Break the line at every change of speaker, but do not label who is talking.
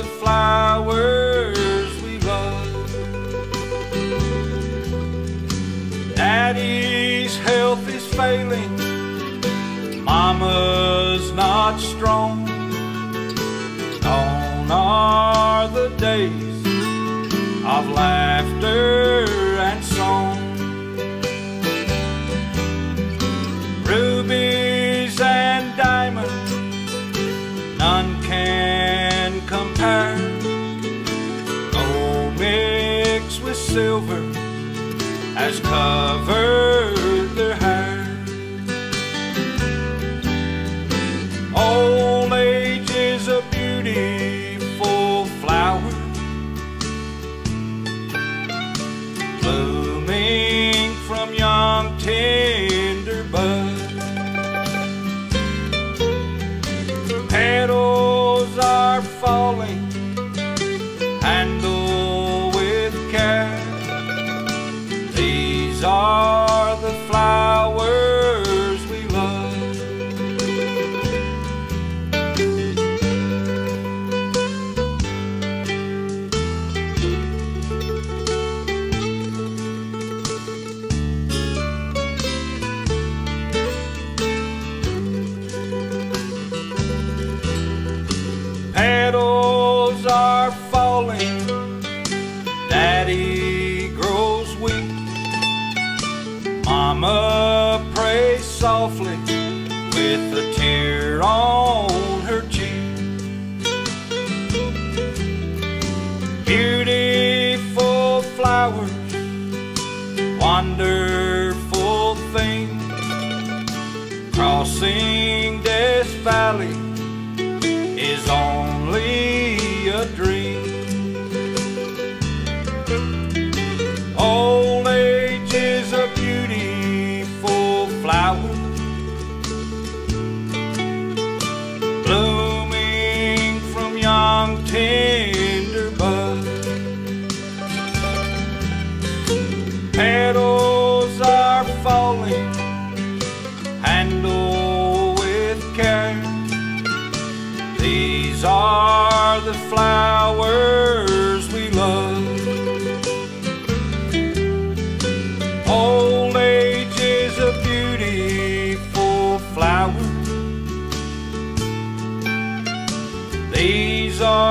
the flowers we love. Daddy's health is failing, Mama's not strong. Gone are the days of laughter and song. Rubies and diamonds, none can silver has covered their hair. Old age is a beautiful flower blooming from young tender bud. Petals are falling, softly with a tear on her cheek. Beautiful flowers, wonderful things, crossing Death Valley is only Petals are falling, handle with care. These are the flowers we love. Old age is a beautiful flower. These are